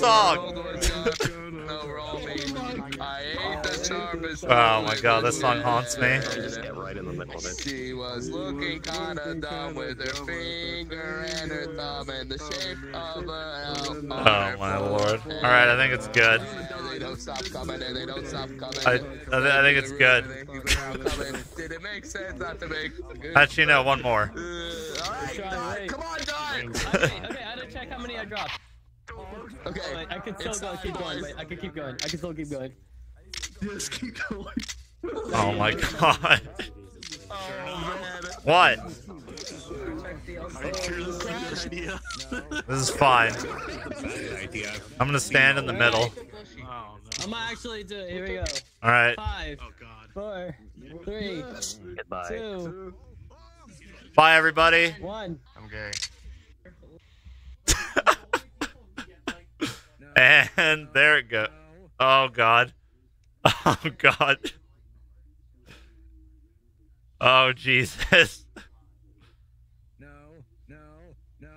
song. No, we're all mean. I ate the sharpest. Oh my god, this oh song haunts me. Just get right in the middle of it. She was looking kinda dumb with her finger and her thumb in the shape of an oh elf. Oh my lord. Alright, I think it's good. They don't stop coming and they don't stop coming. I, I, I think it's good. Did it make sense not to make? Actually, no, one more. Alright. Come on, die. Okay, okay, I didn't check how many I dropped. Okay. Wait, I can still It's go, keep going. Wait, I can keep going. I can still keep going. Yes, keep going. Oh my god. Oh. What? Are you sure this is a good idea? This is fine. I'm gonna stand in the middle. I'm gonna actually do it. Here we go. Alright. Five, Oh god. four, three, Goodbye. two, Bye, everybody. one. I'm gay. And there it goes. Oh, God. Oh, God. Oh, Jesus. No, no, no.